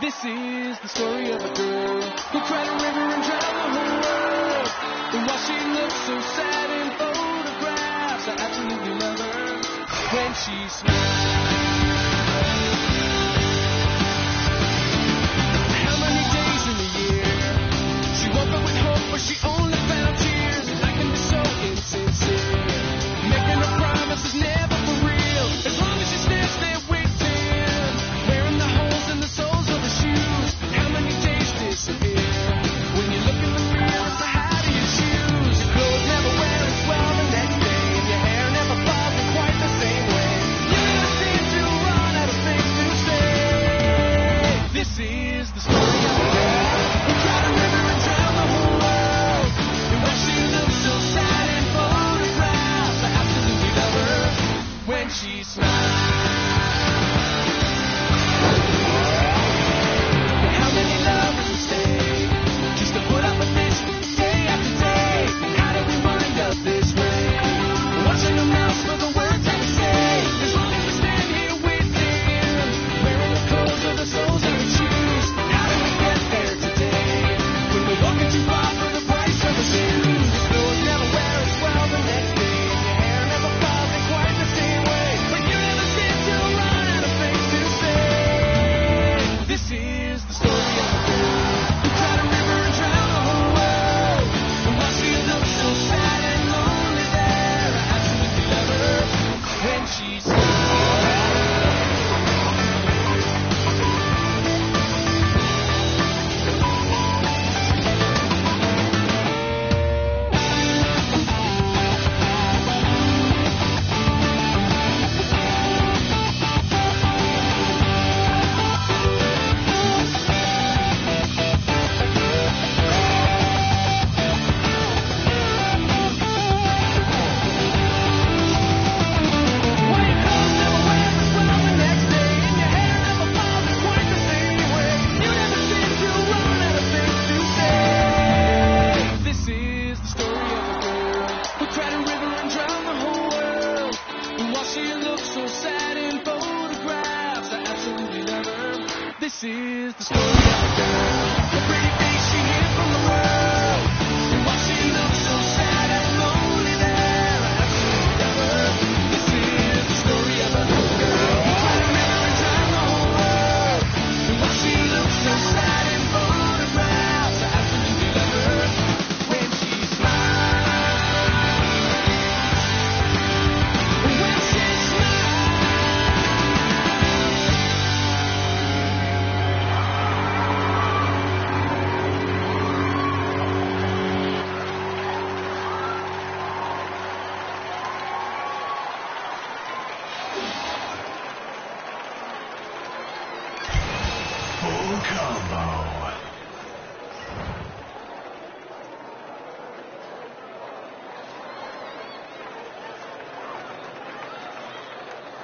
This is the story of a girl who cried a river and drowned the whole world. And while she looks so sad in photographs, I absolutely love her when she smiles. she's not. This is the story of the Combo.